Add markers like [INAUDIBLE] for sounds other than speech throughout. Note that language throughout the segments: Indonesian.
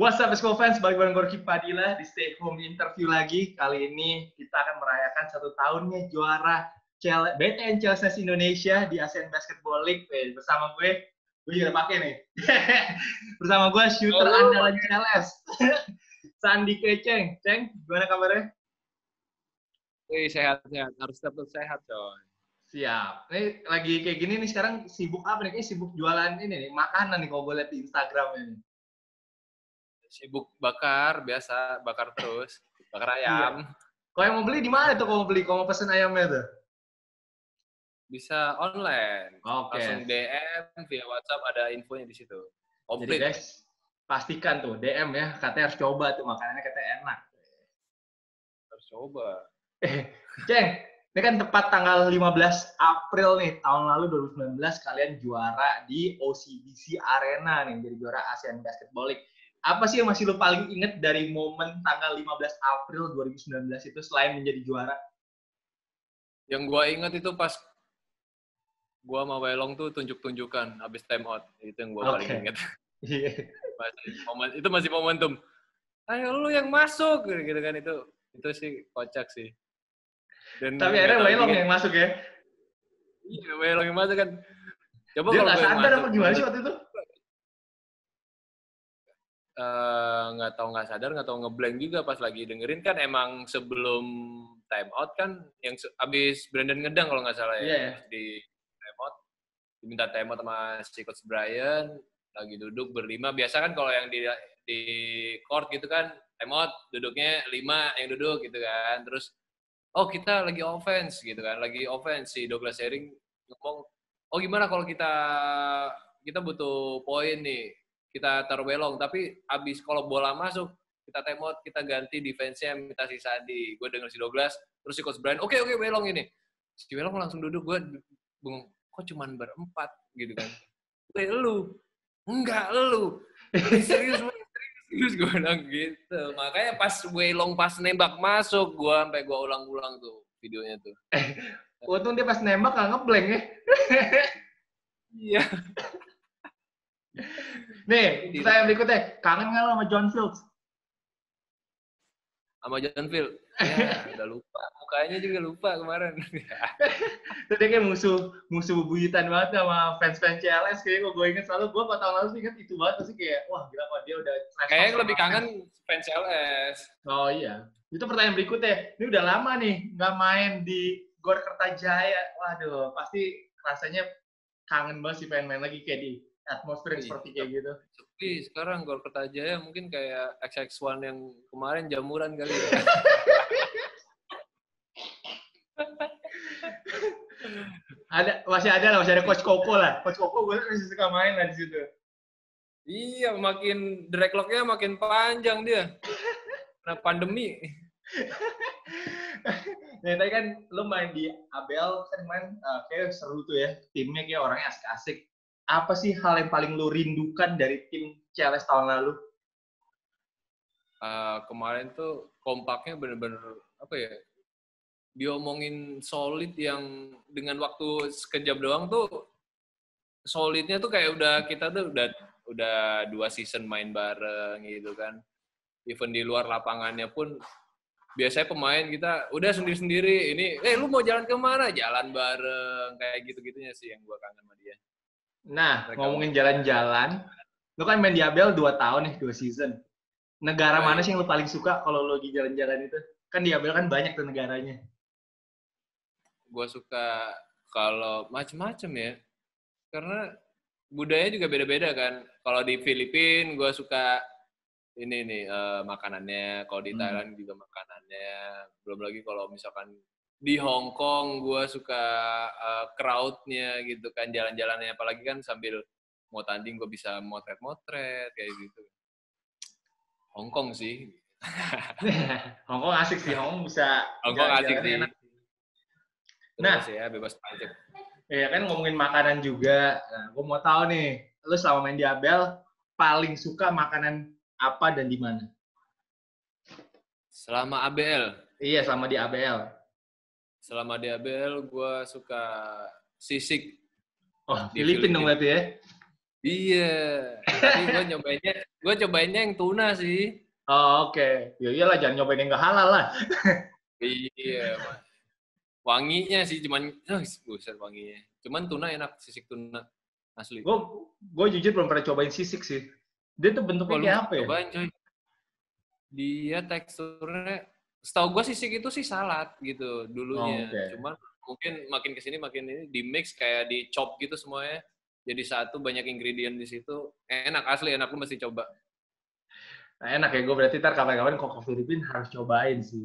What's up, Esko fans? Balik bareng Gorky Padilla di Stay Home Interview lagi. Kali ini kita akan merayakan satu tahunnya juara BTN Chelsea Indonesia di ASEAN Basketball League. Eh, bersama gue, gue juga pakai nih. [LAUGHS] bersama gue shooter oh. andalan Celes, [LAUGHS] Sandi Keceng. Ceng, gimana kabarnya? Wih, sehat-sehat. Harus tetap sehat, coy. Siap. Ini lagi kayak gini nih sekarang sibuk apa nih? Kayaknya sibuk jualan ini nih, makanan nih kalau gue lihat di Instagram ini sibuk bakar biasa bakar terus bakar iya. ayam. Iya. kalau yang mau beli di mana tuh kalau mau beli? Kalau mau pesen ayamnya tuh? Bisa online. Okay. langsung DM via WhatsApp ada infonya di situ. Komplit. Jadi guys pastikan tuh DM ya. Katanya harus coba tuh makanannya katanya enak. Harus coba. Eh ceng ini kan tepat tanggal 15 April nih. Tahun lalu 2019 kalian juara di OCBC Arena nih. Jadi juara ASEAN Basketball League apa sih yang masih lo paling inget dari momen tanggal 15 April 2019 itu selain menjadi juara? Yang gua inget itu pas gua sama Welong tuh tunjuk-tunjukkan habis time out. Itu yang gua okay. paling inget. [LAUGHS] Iya. momen itu masih momentum. Ayo lu yang masuk gitu kan itu itu sih kocak sih. Dan Tapi akhirnya Welong yang masuk ya? Iya, Welong yang masuk kan. Coba Dia nggak sadar apa gimana sih waktu itu? Eh, nggak uh, tahu nggak sadar nggak tahu ngeblank juga pas lagi dengerin. Kan emang sebelum time out kan yang abis Brandon ngedang kalau nggak salah ya yeah. di time out. Diminta time out sama si coach Brian lagi duduk berlima. Biasa kan kalau yang di di court gitu kan time out duduknya lima yang duduk gitu kan. Terus oh kita lagi offense gitu kan. Lagi offense si Douglas Herring ngomong oh gimana kalau kita kita butuh poin nih kita taruh belong. Tapi abis kalau bola masuk kita temot kita ganti defense-nya minta si Sandi gue denger si Douglas terus si coach Brian oke okay, oke okay, belong ini. Si belong langsung duduk gue bung kok cuman berempat? Gitu kan. [LAUGHS] Gue lu? Enggak lu. [LAUGHS] Serius serius gue bilang gitu. Makanya pas Welong pas nembak masuk gue sampai gue ulang-ulang tuh videonya tuh. Eh [LAUGHS] untung dia pas nembak gak ngeblank ya. Iya Nih, saya berikutnya. Kangen nggak lo sama John Fields? Sama John Fields? [LAUGHS] Ya, udah lupa. Mukanya juga lupa kemarin. [LAUGHS] Tadi kayak musuh musuh bebuyutan banget sama fans-fans CLS. Kayaknya gue inget selalu, gue 4 tahun lalu sih inget itu banget. Sih kayak, wah gila kok dia udah... Kayaknya lebih kangen fans CLS. Oh iya. Itu pertanyaan berikutnya. Ini udah lama nih nggak main di Gor Kertajaya. Waduh, pasti rasanya kangen banget sih pengen main lagi kayak di atmosfer yang iya, seperti kayak gitu. Tapi sekarang Gor Kertajaya mungkin kayak XX1 yang kemarin jamuran kali ya. [LAUGHS] ada masih ada lah, masih ada coach Koko lah. Coach Koko gue masih suka main lah di situ. Iya, makin drag lock-nya makin panjang dia. Nah, pandemi. [LAUGHS] nah, tadi kan lo main di Abel, kan main uh, kayak seru tuh ya. Timnya kayak orangnya asik-asik apa sih hal yang paling lu rindukan dari tim CLS tahun lalu? Uh, kemarin tuh kompaknya bener-bener apa ya? Diomongin solid yang dengan waktu sekejap doang tuh solidnya tuh kayak udah kita tuh udah udah dua season main bareng gitu kan. Even di luar lapangannya pun biasanya pemain kita udah sendiri-sendiri. Ini, eh lu mau jalan ke mana? Jalan bareng kayak gitu-gitunya sih yang gua kangen sama dia. Nah, Mereka ngomongin jalan-jalan, lu kan main di Abel 2 tahun nih, 2 season. Negara mana sih yang lu paling suka kalau lu lagi jalan-jalan itu? Kan di Abel kan banyak tuh negaranya. Gue suka kalau macem-macem ya. Karena budaya juga beda-beda kan. Kalau di Filipina gue suka ini nih uh, makanannya. Kalau di hmm. Thailand juga makanannya. Belum lagi kalau misalkan di Hong Kong gue suka uh, crowdnya gitu kan jalan-jalannya. Apalagi kan sambil mau tanding gue bisa motret-motret kayak gitu. Hong Kong sih. [LAUGHS] Hong Kong asik sih. Hong Kong bisa Hong Kong asik sih. enak. nah. ya bebas pajak. Ya kan ngomongin makanan juga. Nah, gue mau tahu nih lu selama main di Abel paling suka makanan apa dan di mana? Selama ABL iya selama di ABL selama di ABL gue suka sisik. Oh, Filipina dong berarti ya? Iya. Tapi gue nyobainnya, gue cobainnya yang tuna sih. Oh, oke. Okay. Ya iyalah jangan nyobain yang gak halal lah. iya, Wanginya sih cuman oh, buset wanginya. Cuman tuna enak, sisik tuna asli. Gue gue jujur belum pernah cobain sisik sih. Dia tuh bentuknya kayak apa ya? Cobain, coy. Dia teksturnya setahu gue sisik itu sih salad gitu dulunya. Oh, okay. Cuman mungkin makin ke sini makin ini di mix kayak di chop gitu semuanya. Jadi satu banyak ingredient di situ. Enak asli, enak lu mesti coba. Nah, enak ya, gue berarti ntar kapan-kapan kok ke Filipina harus cobain sih.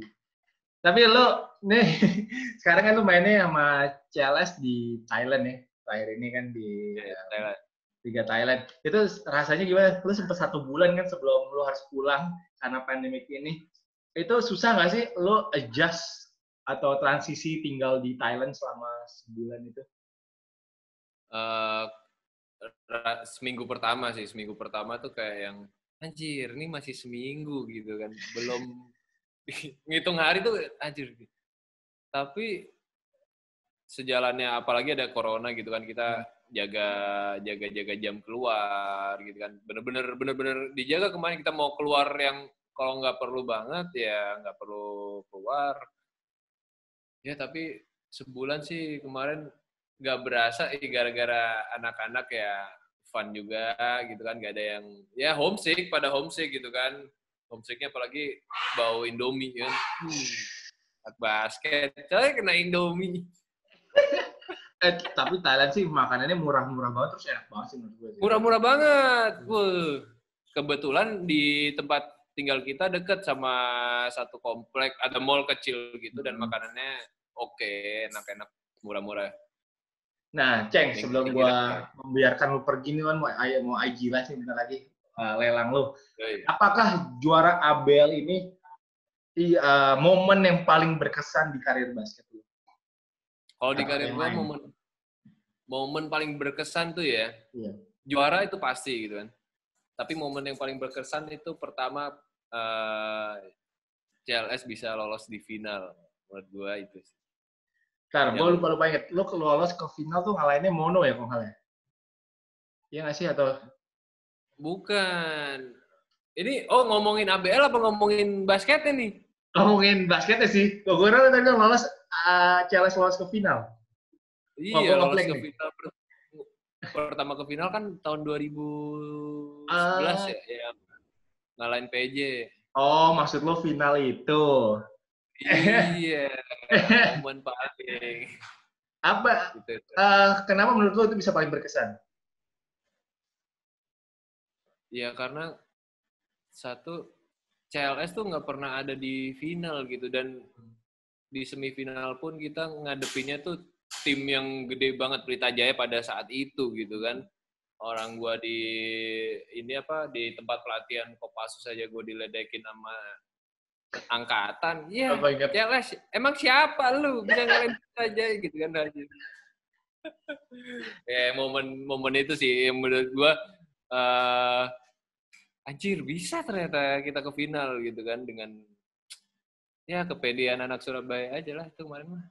Tapi lo, nih, [LAUGHS] sekarang kan lo mainnya sama CLS di Thailand ya. Terakhir ini kan di ya, Thailand. Liga Thailand. Itu rasanya gimana? Lo sempat satu bulan kan sebelum lo harus pulang karena pandemik ini itu susah nggak sih lo adjust atau transisi tinggal di Thailand selama sebulan itu? Uh, seminggu pertama sih, seminggu pertama tuh kayak yang anjir ini masih seminggu gitu kan, belum [LAUGHS] ngitung hari tuh anjir. Tapi sejalannya apalagi ada corona gitu kan kita hmm. jaga jaga jaga jam keluar gitu kan bener-bener bener-bener dijaga kemarin kita mau keluar yang kalau nggak perlu banget ya nggak perlu keluar. Ya tapi sebulan sih kemarin nggak berasa eh, gara-gara anak-anak ya fun juga gitu kan nggak ada yang ya homesick pada homesick gitu kan. Homesicknya apalagi bau Indomie kan. Hmm, basket coy kena Indomie. [LAUGHS] Eh tapi Thailand sih makanannya murah-murah banget terus enak banget sih menurut gue murah-murah banget Wuh. kebetulan di tempat tinggal kita deket sama satu komplek, ada mall kecil gitu dan hmm. makanannya oke, okay, enak-enak, murah-murah. Nah, Ceng, sebelum gua membiarkan lu pergi nih kan mau mau IG lah sih bentar lagi uh, lelang lu. iya. Apakah juara ABL ini di, uh, momen yang paling berkesan di karir basket lu? Kalau di karir gua momen momen paling berkesan tuh ya. Iya. Juara itu pasti gitu kan. Tapi momen yang paling berkesan itu pertama uh, eh, CLS bisa lolos di final. Menurut gue itu sih. Ntar, gue lupa lupa inget. Lo lolos ke final tuh ngalahinnya mono ya kok ya? Iya nggak sih atau? Bukan. Ini oh ngomongin ABL apa ngomongin basket nih? Ngomongin basketnya sih. Gue kira tadi lolos uh, CLS lolos ke final. Iya, lolos ke nih. final pertama ke final kan tahun 2011 uh, ah. ya, ya ngalahin PJ. Oh, maksud lo final itu? Iya, [LAUGHS] momen paling. Apa? Gitu, uh, kenapa menurut lo itu bisa paling berkesan? Ya karena satu CLS tuh nggak pernah ada di final gitu dan di semifinal pun kita ngadepinnya tuh tim yang gede banget Pelita Jaya pada saat itu gitu kan orang gua di ini apa di tempat pelatihan Kopassus saja gua diledekin sama angkatan. Ya ya les emang siapa lu? [LAUGHS] Bisa ngalahin aja gitu kan aja ya momen momen itu sih yang menurut gua uh, anjir bisa ternyata kita ke final gitu kan dengan ya kepedean anak Surabaya aja lah itu kemarin mah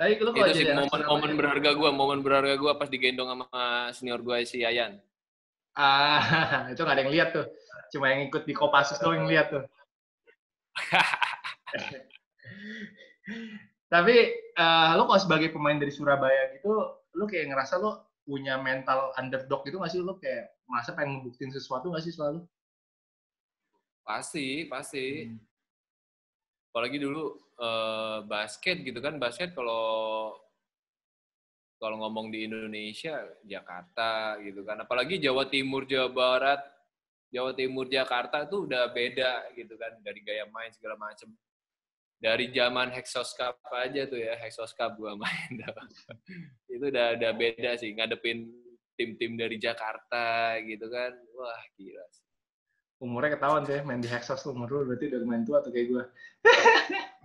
tapi lu kalau itu sih momen, momen berharga gue, momen berharga gue pas digendong sama senior gue si Ayan. Ah, [LAUGHS] itu gak ada yang lihat tuh. Cuma yang ikut di Kopassus doang yang lihat tuh. [LAUGHS] Tapi uh, lo kalau sebagai pemain dari Surabaya gitu, lo kayak ngerasa lo punya mental underdog gitu gak sih? Lo kayak merasa pengen ngebuktiin sesuatu gak sih selalu? Pasti, pasti. Hmm. Apalagi dulu uh, basket gitu kan. Basket kalau kalau ngomong di Indonesia Jakarta gitu kan. Apalagi Jawa Timur Jawa Barat Jawa Timur Jakarta tuh udah beda gitu kan. Dari gaya main segala macem. Dari zaman Hexos Cup aja tuh ya. Hexos Cup gua main [LAUGHS] itu udah udah beda sih. Ngadepin tim-tim dari Jakarta gitu kan. Wah gila sih. Umurnya ketahuan sih main di Hexos umur lu berarti udah main tua tuh kayak gue [LAUGHS]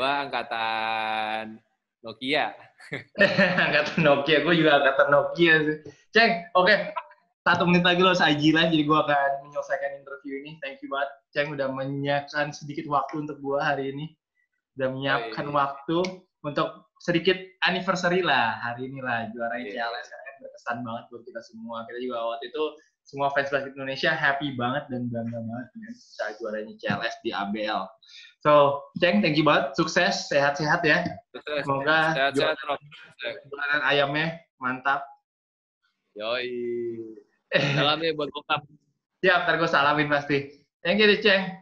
Gua angkatan Nokia. [LAUGHS] angkatan Nokia, gue juga angkatan Nokia sih. Ceng, oke. Okay. Satu menit lagi lo saya gila, jadi gue akan menyelesaikan interview ini. Thank you banget. Ceng udah menyiapkan sedikit waktu untuk gue hari ini. Udah menyiapkan oh, iya. waktu untuk sedikit anniversary lah hari ini lah juara yeah. ICLS berkesan banget buat kita semua. Kita juga waktu itu semua fans basket Indonesia happy banget dan bangga banget dengan bisa juaranya CLS di ABL. So, Ceng, thank you banget. Sukses, sehat-sehat ya. Semoga sehat-sehat, Bulanan ayamnya mantap. Yoi. Salam ya buat bokap. Siap, ntar gue salamin pasti. Thank you, Ceng.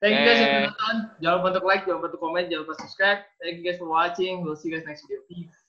Thank you guys yang nonton. Jangan lupa untuk like, jangan lupa untuk komen, jangan lupa subscribe. Thank you guys for watching. We'll see you guys next video. Peace.